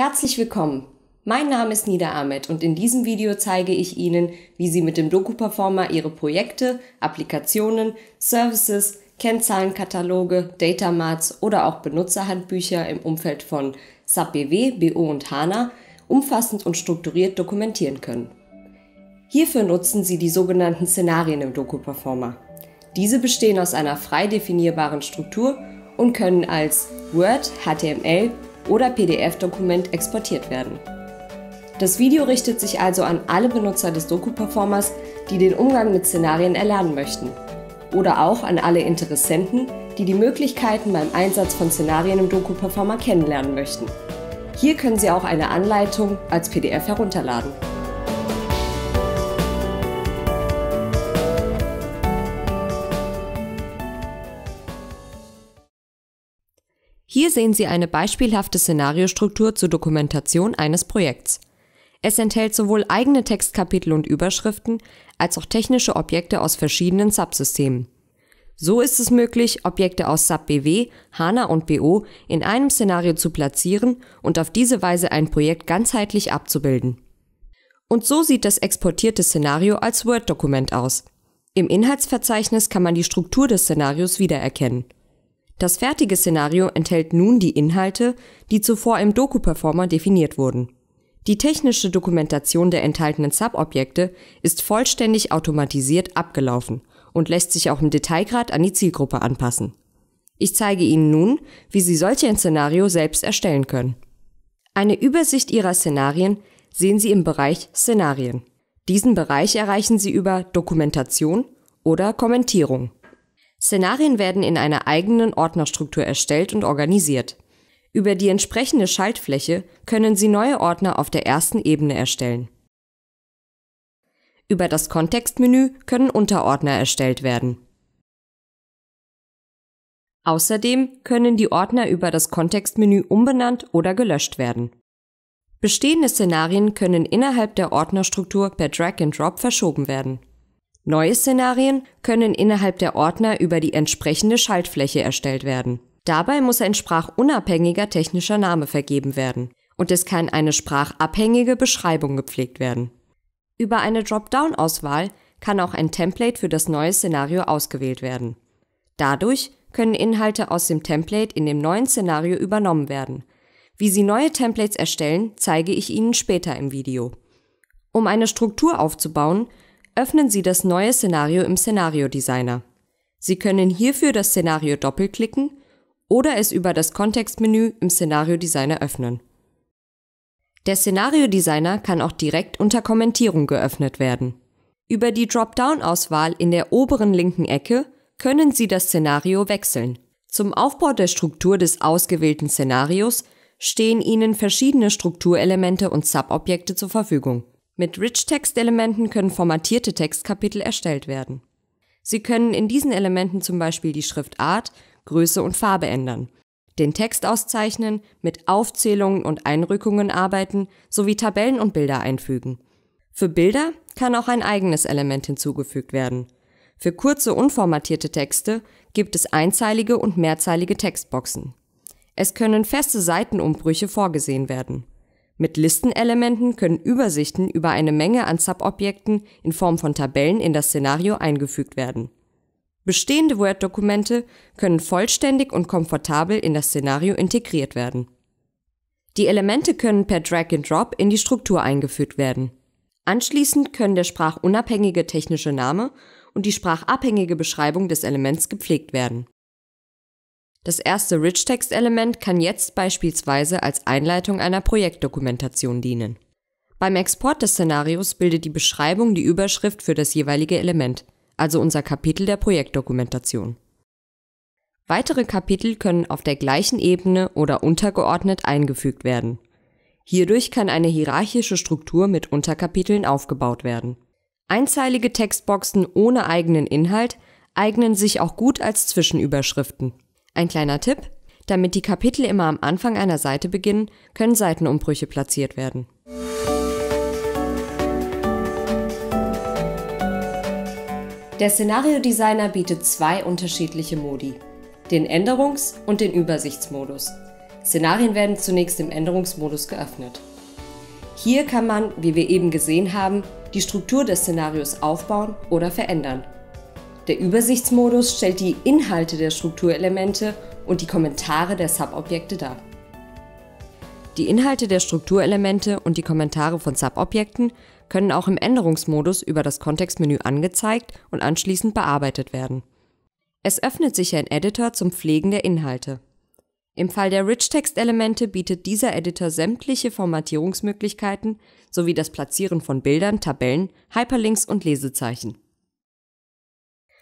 Herzlich willkommen. Mein Name ist Nida Ahmed und in diesem Video zeige ich Ihnen, wie Sie mit dem Doku-Performer Ihre Projekte, Applikationen, Services, Kennzahlenkataloge, Datamarts oder auch Benutzerhandbücher im Umfeld von SAP BW, BO und HANA umfassend und strukturiert dokumentieren können. Hierfür nutzen Sie die sogenannten Szenarien im Doku-Performer. Diese bestehen aus einer frei definierbaren Struktur und können als Word, HTML, oder PDF-Dokument exportiert werden. Das Video richtet sich also an alle Benutzer des Doku-Performers, die den Umgang mit Szenarien erlernen möchten. Oder auch an alle Interessenten, die die Möglichkeiten beim Einsatz von Szenarien im Doku-Performer kennenlernen möchten. Hier können Sie auch eine Anleitung als PDF herunterladen. Sehen Sie eine beispielhafte Szenariostruktur zur Dokumentation eines Projekts. Es enthält sowohl eigene Textkapitel und Überschriften als auch technische Objekte aus verschiedenen Subsystemen. So ist es möglich, Objekte aus SAP BW, HANA und BO in einem Szenario zu platzieren und auf diese Weise ein Projekt ganzheitlich abzubilden. Und so sieht das exportierte Szenario als Word-Dokument aus. Im Inhaltsverzeichnis kann man die Struktur des Szenarios wiedererkennen. Das fertige Szenario enthält nun die Inhalte, die zuvor im Doku-Performer definiert wurden. Die technische Dokumentation der enthaltenen Subobjekte ist vollständig automatisiert abgelaufen und lässt sich auch im Detailgrad an die Zielgruppe anpassen. Ich zeige Ihnen nun, wie Sie solch ein Szenario selbst erstellen können. Eine Übersicht Ihrer Szenarien sehen Sie im Bereich Szenarien. Diesen Bereich erreichen Sie über Dokumentation oder Kommentierung. Szenarien werden in einer eigenen Ordnerstruktur erstellt und organisiert. Über die entsprechende Schaltfläche können Sie neue Ordner auf der ersten Ebene erstellen. Über das Kontextmenü können Unterordner erstellt werden. Außerdem können die Ordner über das Kontextmenü umbenannt oder gelöscht werden. Bestehende Szenarien können innerhalb der Ordnerstruktur per Drag and Drop verschoben werden. Neue Szenarien können innerhalb der Ordner über die entsprechende Schaltfläche erstellt werden. Dabei muss ein sprachunabhängiger technischer Name vergeben werden und es kann eine sprachabhängige Beschreibung gepflegt werden. Über eine Dropdown-Auswahl kann auch ein Template für das neue Szenario ausgewählt werden. Dadurch können Inhalte aus dem Template in dem neuen Szenario übernommen werden. Wie Sie neue Templates erstellen, zeige ich Ihnen später im Video. Um eine Struktur aufzubauen, öffnen Sie das neue Szenario im Szenario Designer. Sie können hierfür das Szenario doppelklicken oder es über das Kontextmenü im Szenario Designer öffnen. Der Szenario Designer kann auch direkt unter Kommentierung geöffnet werden. Über die Dropdown-Auswahl in der oberen linken Ecke können Sie das Szenario wechseln. Zum Aufbau der Struktur des ausgewählten Szenarios stehen Ihnen verschiedene Strukturelemente und Subobjekte zur Verfügung. Mit Rich-Text-Elementen können formatierte Textkapitel erstellt werden. Sie können in diesen Elementen zum Beispiel die Schriftart, Größe und Farbe ändern, den Text auszeichnen, mit Aufzählungen und Einrückungen arbeiten sowie Tabellen und Bilder einfügen. Für Bilder kann auch ein eigenes Element hinzugefügt werden. Für kurze unformatierte Texte gibt es einzeilige und mehrzeilige Textboxen. Es können feste Seitenumbrüche vorgesehen werden. Mit Listenelementen können Übersichten über eine Menge an Subobjekten in Form von Tabellen in das Szenario eingefügt werden. Bestehende Word-Dokumente können vollständig und komfortabel in das Szenario integriert werden. Die Elemente können per Drag and Drop in die Struktur eingefügt werden. Anschließend können der sprachunabhängige technische Name und die sprachabhängige Beschreibung des Elements gepflegt werden das erste Rich-Text-Element kann jetzt beispielsweise als Einleitung einer Projektdokumentation dienen. Beim Export des Szenarios bildet die Beschreibung die Überschrift für das jeweilige Element, also unser Kapitel der Projektdokumentation. Weitere Kapitel können auf der gleichen Ebene oder untergeordnet eingefügt werden. Hierdurch kann eine hierarchische Struktur mit Unterkapiteln aufgebaut werden. Einzeilige Textboxen ohne eigenen Inhalt eignen sich auch gut als Zwischenüberschriften ein kleiner Tipp, damit die Kapitel immer am Anfang einer Seite beginnen, können Seitenumbrüche platziert werden. Der Szenario Designer bietet zwei unterschiedliche Modi, den Änderungs- und den Übersichtsmodus. Szenarien werden zunächst im Änderungsmodus geöffnet. Hier kann man, wie wir eben gesehen haben, die Struktur des Szenarios aufbauen oder verändern. Der Übersichtsmodus stellt die Inhalte der Strukturelemente und die Kommentare der Subobjekte dar. Die Inhalte der Strukturelemente und die Kommentare von Subobjekten können auch im Änderungsmodus über das Kontextmenü angezeigt und anschließend bearbeitet werden. Es öffnet sich ein Editor zum Pflegen der Inhalte. Im Fall der Rich-Text-Elemente bietet dieser Editor sämtliche Formatierungsmöglichkeiten sowie das Platzieren von Bildern, Tabellen, Hyperlinks und Lesezeichen.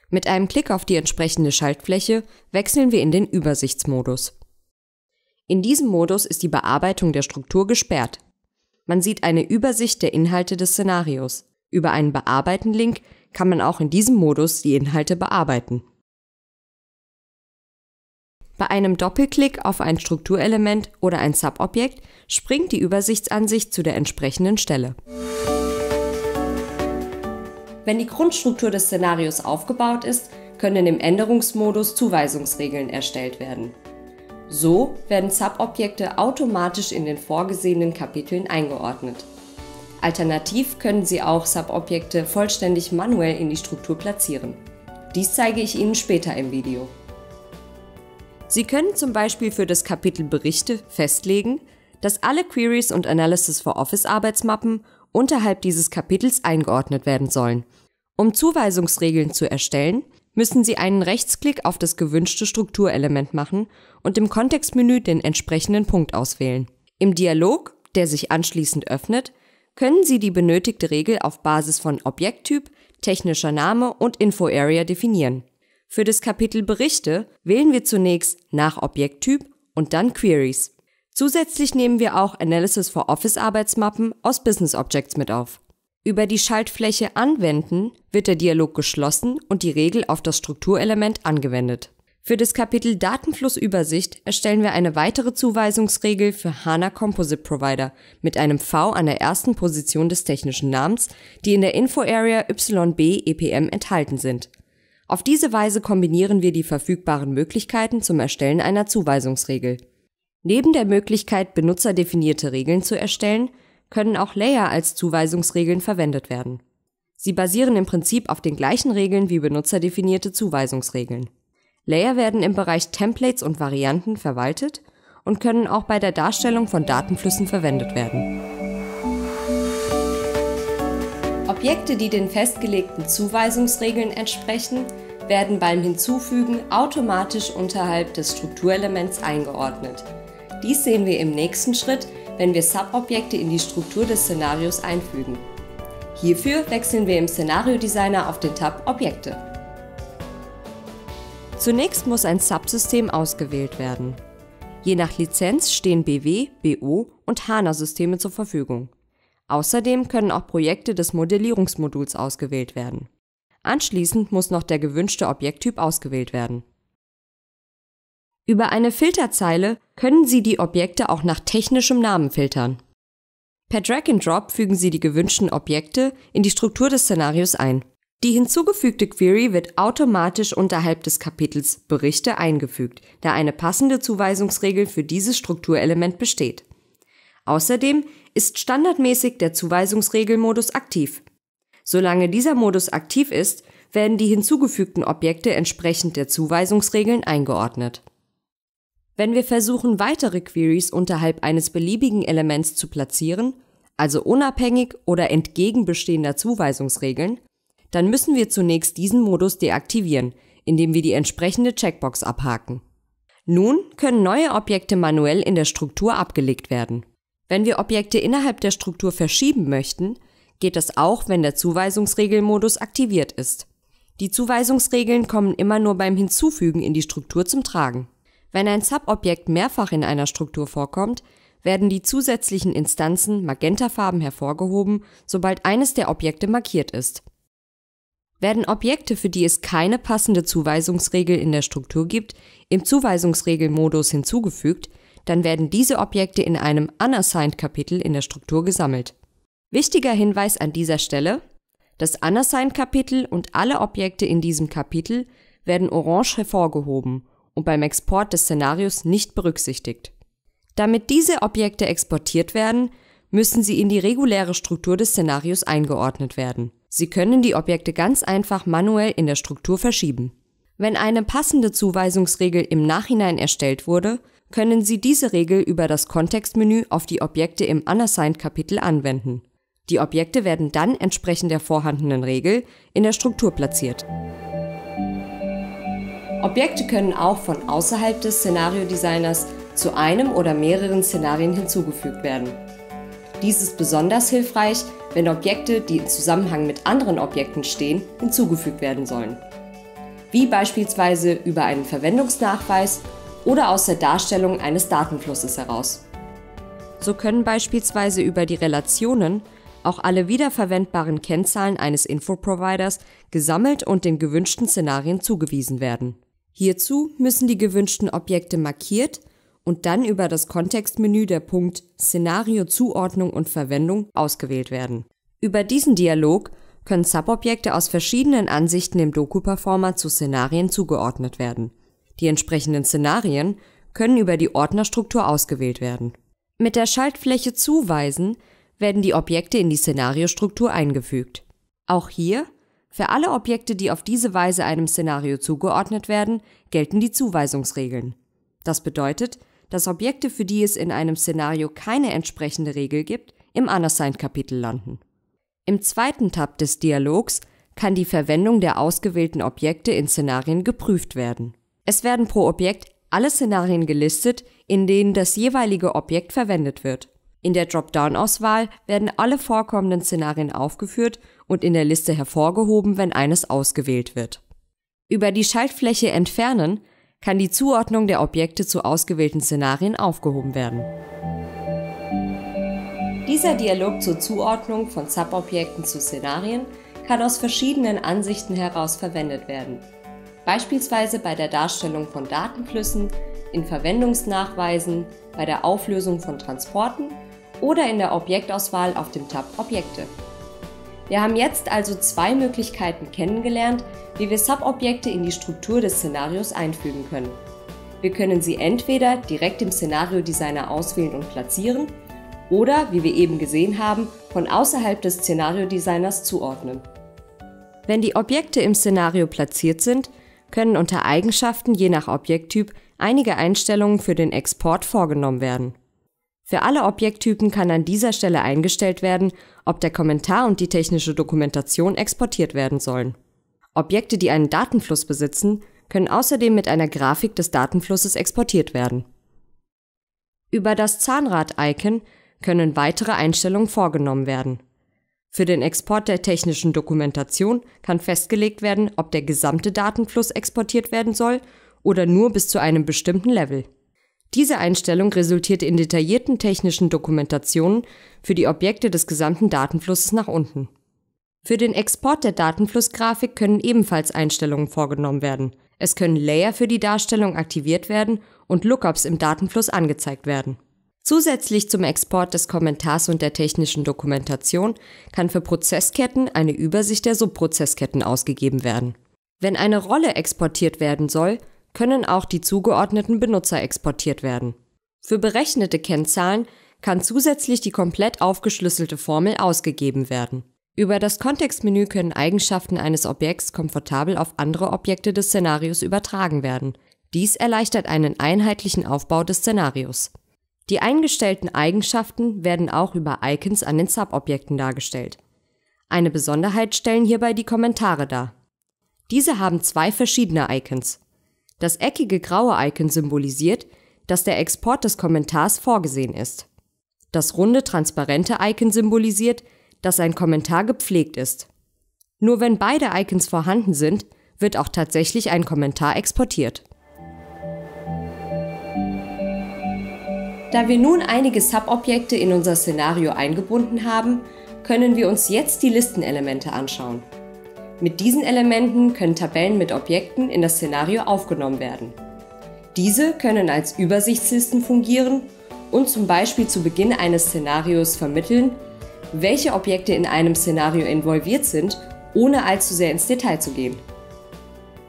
Mit einem Klick auf die entsprechende Schaltfläche wechseln wir in den Übersichtsmodus. In diesem Modus ist die Bearbeitung der Struktur gesperrt. Man sieht eine Übersicht der Inhalte des Szenarios. Über einen Bearbeiten-Link kann man auch in diesem Modus die Inhalte bearbeiten. Bei einem Doppelklick auf ein Strukturelement oder ein Subobjekt springt die Übersichtsansicht zu der entsprechenden Stelle. Wenn die Grundstruktur des Szenarios aufgebaut ist, können im Änderungsmodus Zuweisungsregeln erstellt werden. So werden Subobjekte automatisch in den vorgesehenen Kapiteln eingeordnet. Alternativ können Sie auch Subobjekte vollständig manuell in die Struktur platzieren. Dies zeige ich Ihnen später im Video. Sie können zum Beispiel für das Kapitel Berichte festlegen, dass alle Queries und Analysis for Office Arbeitsmappen unterhalb dieses Kapitels eingeordnet werden sollen. Um Zuweisungsregeln zu erstellen, müssen Sie einen Rechtsklick auf das gewünschte Strukturelement machen und im Kontextmenü den entsprechenden Punkt auswählen. Im Dialog, der sich anschließend öffnet, können Sie die benötigte Regel auf Basis von Objekttyp, technischer Name und Info-Area definieren. Für das Kapitel Berichte wählen wir zunächst nach Objekttyp und dann Queries. Zusätzlich nehmen wir auch Analysis for Office Arbeitsmappen aus Business Objects mit auf. Über die Schaltfläche Anwenden wird der Dialog geschlossen und die Regel auf das Strukturelement angewendet. Für das Kapitel Datenflussübersicht erstellen wir eine weitere Zuweisungsregel für HANA Composite Provider mit einem V an der ersten Position des technischen Namens, die in der Info Area YB EPM enthalten sind. Auf diese Weise kombinieren wir die verfügbaren Möglichkeiten zum Erstellen einer Zuweisungsregel. Neben der Möglichkeit, benutzerdefinierte Regeln zu erstellen, können auch Layer als Zuweisungsregeln verwendet werden. Sie basieren im Prinzip auf den gleichen Regeln wie benutzerdefinierte Zuweisungsregeln. Layer werden im Bereich Templates und Varianten verwaltet und können auch bei der Darstellung von Datenflüssen verwendet werden. Objekte, die den festgelegten Zuweisungsregeln entsprechen, werden beim Hinzufügen automatisch unterhalb des Strukturelements eingeordnet. Dies sehen wir im nächsten Schritt, wenn wir Subobjekte in die Struktur des Szenarios einfügen. Hierfür wechseln wir im Szenario Designer auf den Tab Objekte. Zunächst muss ein Subsystem ausgewählt werden. Je nach Lizenz stehen BW, BO und HANA-Systeme zur Verfügung. Außerdem können auch Projekte des Modellierungsmoduls ausgewählt werden. Anschließend muss noch der gewünschte Objekttyp ausgewählt werden. Über eine Filterzeile können Sie die Objekte auch nach technischem Namen filtern. Per Drag and Drop fügen Sie die gewünschten Objekte in die Struktur des Szenarios ein. Die hinzugefügte Query wird automatisch unterhalb des Kapitels Berichte eingefügt, da eine passende Zuweisungsregel für dieses Strukturelement besteht. Außerdem ist standardmäßig der Zuweisungsregelmodus aktiv. Solange dieser Modus aktiv ist, werden die hinzugefügten Objekte entsprechend der Zuweisungsregeln eingeordnet. Wenn wir versuchen, weitere Queries unterhalb eines beliebigen Elements zu platzieren, also unabhängig oder entgegen bestehender Zuweisungsregeln, dann müssen wir zunächst diesen Modus deaktivieren, indem wir die entsprechende Checkbox abhaken. Nun können neue Objekte manuell in der Struktur abgelegt werden. Wenn wir Objekte innerhalb der Struktur verschieben möchten, geht das auch, wenn der Zuweisungsregelmodus aktiviert ist. Die Zuweisungsregeln kommen immer nur beim Hinzufügen in die Struktur zum Tragen. Wenn ein Subobjekt mehrfach in einer Struktur vorkommt, werden die zusätzlichen Instanzen magentafarben hervorgehoben, sobald eines der Objekte markiert ist. Werden Objekte, für die es keine passende Zuweisungsregel in der Struktur gibt, im Zuweisungsregelmodus hinzugefügt, dann werden diese Objekte in einem Unassigned-Kapitel in der Struktur gesammelt. Wichtiger Hinweis an dieser Stelle, das Unassigned-Kapitel und alle Objekte in diesem Kapitel werden orange hervorgehoben und beim Export des Szenarios nicht berücksichtigt. Damit diese Objekte exportiert werden, müssen sie in die reguläre Struktur des Szenarios eingeordnet werden. Sie können die Objekte ganz einfach manuell in der Struktur verschieben. Wenn eine passende Zuweisungsregel im Nachhinein erstellt wurde, können Sie diese Regel über das Kontextmenü auf die Objekte im Unassigned-Kapitel anwenden. Die Objekte werden dann entsprechend der vorhandenen Regel in der Struktur platziert. Objekte können auch von außerhalb des Szenario-Designers zu einem oder mehreren Szenarien hinzugefügt werden. Dies ist besonders hilfreich, wenn Objekte, die im Zusammenhang mit anderen Objekten stehen, hinzugefügt werden sollen. Wie beispielsweise über einen Verwendungsnachweis oder aus der Darstellung eines Datenflusses heraus. So können beispielsweise über die Relationen auch alle wiederverwendbaren Kennzahlen eines Infoproviders gesammelt und den gewünschten Szenarien zugewiesen werden. Hierzu müssen die gewünschten Objekte markiert und dann über das Kontextmenü der Punkt Szenario Zuordnung und Verwendung ausgewählt werden. Über diesen Dialog können Subobjekte aus verschiedenen Ansichten im Doku-Performer zu Szenarien zugeordnet werden. Die entsprechenden Szenarien können über die Ordnerstruktur ausgewählt werden. Mit der Schaltfläche Zuweisen werden die Objekte in die Szenariostruktur eingefügt. Auch hier, für alle Objekte, die auf diese Weise einem Szenario zugeordnet werden, gelten die Zuweisungsregeln. Das bedeutet, dass Objekte, für die es in einem Szenario keine entsprechende Regel gibt, im Unassigned-Kapitel landen. Im zweiten Tab des Dialogs kann die Verwendung der ausgewählten Objekte in Szenarien geprüft werden. Es werden pro Objekt alle Szenarien gelistet, in denen das jeweilige Objekt verwendet wird. In der Dropdown-Auswahl werden alle vorkommenden Szenarien aufgeführt und in der Liste hervorgehoben, wenn eines ausgewählt wird. Über die Schaltfläche Entfernen kann die Zuordnung der Objekte zu ausgewählten Szenarien aufgehoben werden. Dieser Dialog zur Zuordnung von Subobjekten zu Szenarien kann aus verschiedenen Ansichten heraus verwendet werden. Beispielsweise bei der Darstellung von Datenflüssen, in Verwendungsnachweisen, bei der Auflösung von Transporten oder in der Objektauswahl auf dem Tab Objekte. Wir haben jetzt also zwei Möglichkeiten kennengelernt, wie wir Subobjekte in die Struktur des Szenarios einfügen können. Wir können sie entweder direkt im Szenario-Designer auswählen und platzieren oder, wie wir eben gesehen haben, von außerhalb des Szenario-Designers zuordnen. Wenn die Objekte im Szenario platziert sind, können unter Eigenschaften je nach Objekttyp einige Einstellungen für den Export vorgenommen werden. Für alle Objekttypen kann an dieser Stelle eingestellt werden, ob der Kommentar und die technische Dokumentation exportiert werden sollen. Objekte, die einen Datenfluss besitzen, können außerdem mit einer Grafik des Datenflusses exportiert werden. Über das Zahnrad-Icon können weitere Einstellungen vorgenommen werden. Für den Export der technischen Dokumentation kann festgelegt werden, ob der gesamte Datenfluss exportiert werden soll oder nur bis zu einem bestimmten Level. Diese Einstellung resultiert in detaillierten technischen Dokumentationen für die Objekte des gesamten Datenflusses nach unten. Für den Export der Datenflussgrafik können ebenfalls Einstellungen vorgenommen werden. Es können Layer für die Darstellung aktiviert werden und Lookups im Datenfluss angezeigt werden. Zusätzlich zum Export des Kommentars und der technischen Dokumentation kann für Prozessketten eine Übersicht der Subprozessketten ausgegeben werden. Wenn eine Rolle exportiert werden soll, können auch die zugeordneten Benutzer exportiert werden. Für berechnete Kennzahlen kann zusätzlich die komplett aufgeschlüsselte Formel ausgegeben werden. Über das Kontextmenü können Eigenschaften eines Objekts komfortabel auf andere Objekte des Szenarios übertragen werden. Dies erleichtert einen einheitlichen Aufbau des Szenarios. Die eingestellten Eigenschaften werden auch über Icons an den Subobjekten dargestellt. Eine Besonderheit stellen hierbei die Kommentare dar. Diese haben zwei verschiedene Icons. Das eckige graue Icon symbolisiert, dass der Export des Kommentars vorgesehen ist. Das runde transparente Icon symbolisiert, dass ein Kommentar gepflegt ist. Nur wenn beide Icons vorhanden sind, wird auch tatsächlich ein Kommentar exportiert. Da wir nun einige Subobjekte in unser Szenario eingebunden haben, können wir uns jetzt die Listenelemente anschauen. Mit diesen Elementen können Tabellen mit Objekten in das Szenario aufgenommen werden. Diese können als Übersichtslisten fungieren und zum Beispiel zu Beginn eines Szenarios vermitteln, welche Objekte in einem Szenario involviert sind, ohne allzu sehr ins Detail zu gehen.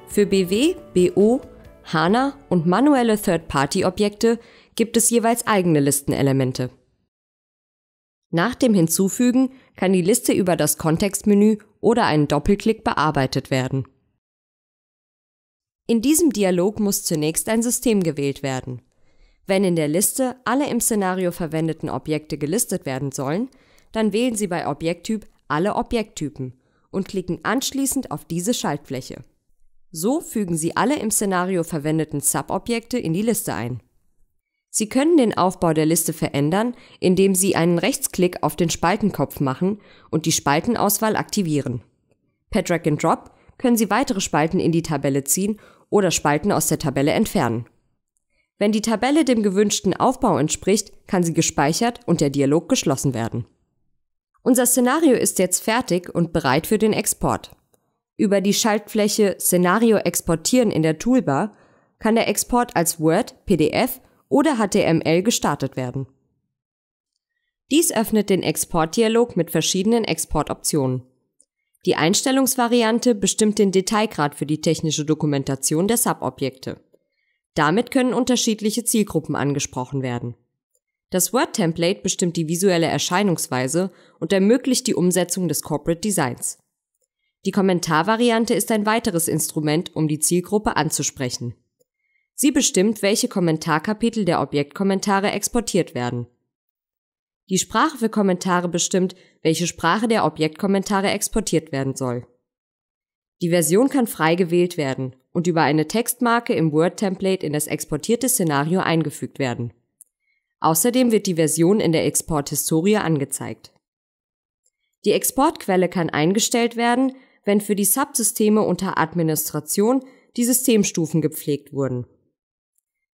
Für BW, BO, HANA und manuelle Third-Party-Objekte gibt es jeweils eigene Listenelemente. Nach dem Hinzufügen kann die Liste über das Kontextmenü oder einen Doppelklick bearbeitet werden. In diesem Dialog muss zunächst ein System gewählt werden. Wenn in der Liste alle im Szenario verwendeten Objekte gelistet werden sollen, dann wählen Sie bei Objekttyp alle Objekttypen und klicken anschließend auf diese Schaltfläche. So fügen Sie alle im Szenario verwendeten Subobjekte in die Liste ein. Sie können den Aufbau der Liste verändern, indem Sie einen Rechtsklick auf den Spaltenkopf machen und die Spaltenauswahl aktivieren. Per Drag and Drop können Sie weitere Spalten in die Tabelle ziehen oder Spalten aus der Tabelle entfernen. Wenn die Tabelle dem gewünschten Aufbau entspricht, kann sie gespeichert und der Dialog geschlossen werden. Unser Szenario ist jetzt fertig und bereit für den Export. Über die Schaltfläche Szenario exportieren in der Toolbar kann der Export als Word, PDF oder HTML gestartet werden. Dies öffnet den Exportdialog mit verschiedenen Exportoptionen. Die Einstellungsvariante bestimmt den Detailgrad für die technische Dokumentation der Subobjekte. Damit können unterschiedliche Zielgruppen angesprochen werden. Das Word-Template bestimmt die visuelle Erscheinungsweise und ermöglicht die Umsetzung des Corporate Designs. Die Kommentarvariante ist ein weiteres Instrument, um die Zielgruppe anzusprechen. Sie bestimmt, welche Kommentarkapitel der Objektkommentare exportiert werden. Die Sprache für Kommentare bestimmt, welche Sprache der Objektkommentare exportiert werden soll. Die Version kann frei gewählt werden und über eine Textmarke im Word-Template in das exportierte Szenario eingefügt werden. Außerdem wird die Version in der Exporthistorie angezeigt. Die Exportquelle kann eingestellt werden, wenn für die Subsysteme unter Administration die Systemstufen gepflegt wurden.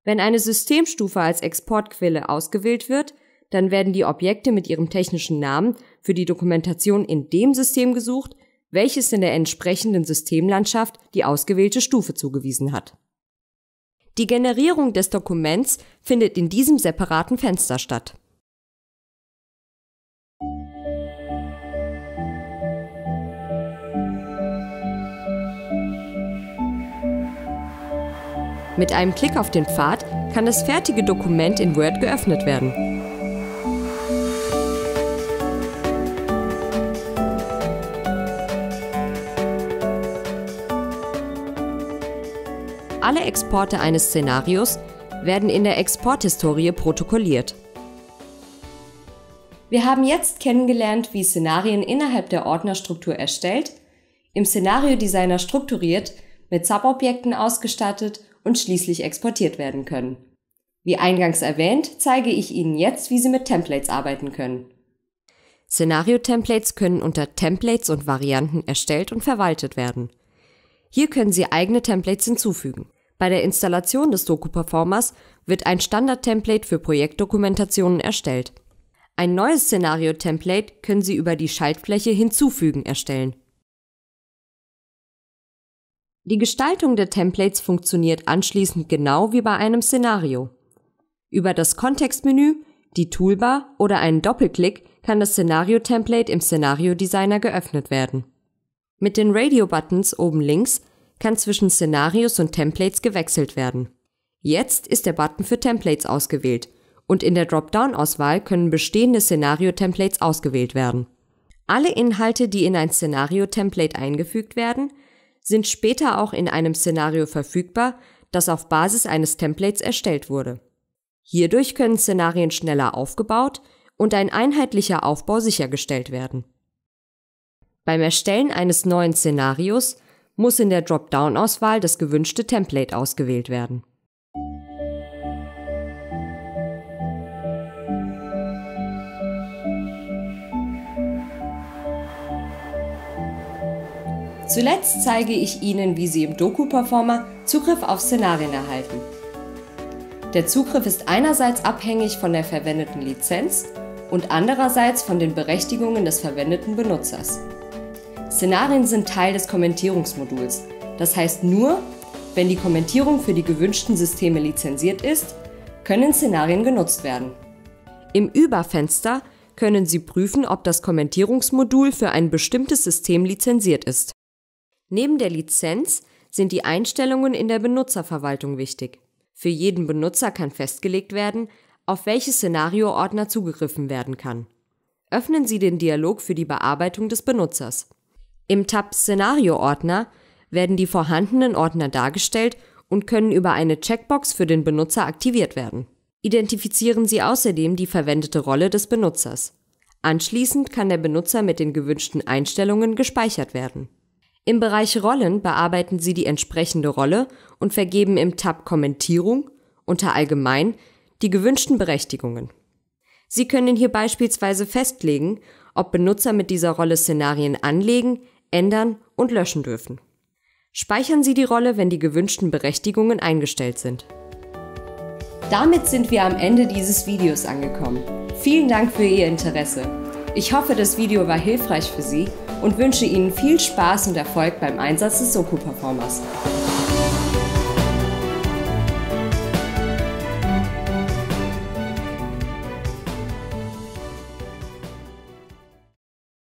Wenn eine Systemstufe als Exportquelle ausgewählt wird, dann werden die Objekte mit ihrem technischen Namen für die Dokumentation in dem System gesucht, welches in der entsprechenden Systemlandschaft die ausgewählte Stufe zugewiesen hat. Die Generierung des Dokuments findet in diesem separaten Fenster statt. Mit einem Klick auf den Pfad kann das fertige Dokument in Word geöffnet werden. Alle Exporte eines Szenarios werden in der Exporthistorie protokolliert. Wir haben jetzt kennengelernt, wie Szenarien innerhalb der Ordnerstruktur erstellt, im Szenario Designer strukturiert, mit Subobjekten ausgestattet und schließlich exportiert werden können. Wie eingangs erwähnt, zeige ich Ihnen jetzt, wie Sie mit Templates arbeiten können. Szenario-Templates können unter Templates und Varianten erstellt und verwaltet werden. Hier können Sie eigene Templates hinzufügen. Bei der Installation des Doku-Performers wird ein Standard-Template für Projektdokumentationen erstellt. Ein neues Szenario-Template können Sie über die Schaltfläche Hinzufügen erstellen. Die Gestaltung der Templates funktioniert anschließend genau wie bei einem Szenario. Über das Kontextmenü, die Toolbar oder einen Doppelklick kann das Szenario-Template im Szenario Designer geöffnet werden. Mit den Radio-Buttons oben links kann zwischen Szenarios und Templates gewechselt werden. Jetzt ist der Button für Templates ausgewählt und in der Dropdown-Auswahl können bestehende Szenario-Templates ausgewählt werden. Alle Inhalte, die in ein Szenario-Template eingefügt werden, sind später auch in einem Szenario verfügbar, das auf Basis eines Templates erstellt wurde. Hierdurch können Szenarien schneller aufgebaut und ein einheitlicher Aufbau sichergestellt werden. Beim Erstellen eines neuen Szenarios muss in der Dropdown-Auswahl das gewünschte Template ausgewählt werden. Zuletzt zeige ich Ihnen, wie Sie im Doku-Performer Zugriff auf Szenarien erhalten. Der Zugriff ist einerseits abhängig von der verwendeten Lizenz und andererseits von den Berechtigungen des verwendeten Benutzers. Szenarien sind Teil des Kommentierungsmoduls. Das heißt nur, wenn die Kommentierung für die gewünschten Systeme lizenziert ist, können Szenarien genutzt werden. Im Überfenster können Sie prüfen, ob das Kommentierungsmodul für ein bestimmtes System lizenziert ist. Neben der Lizenz sind die Einstellungen in der Benutzerverwaltung wichtig. Für jeden Benutzer kann festgelegt werden, auf welche Szenarioordner zugegriffen werden kann. Öffnen Sie den Dialog für die Bearbeitung des Benutzers. Im Tab Szenario-Ordner werden die vorhandenen Ordner dargestellt und können über eine Checkbox für den Benutzer aktiviert werden. Identifizieren Sie außerdem die verwendete Rolle des Benutzers. Anschließend kann der Benutzer mit den gewünschten Einstellungen gespeichert werden. Im Bereich Rollen bearbeiten Sie die entsprechende Rolle und vergeben im Tab Kommentierung unter Allgemein die gewünschten Berechtigungen. Sie können hier beispielsweise festlegen, ob Benutzer mit dieser Rolle Szenarien anlegen, ändern und löschen dürfen. Speichern Sie die Rolle, wenn die gewünschten Berechtigungen eingestellt sind. Damit sind wir am Ende dieses Videos angekommen. Vielen Dank für Ihr Interesse. Ich hoffe, das Video war hilfreich für Sie und wünsche Ihnen viel Spaß und Erfolg beim Einsatz des Soku-Performers.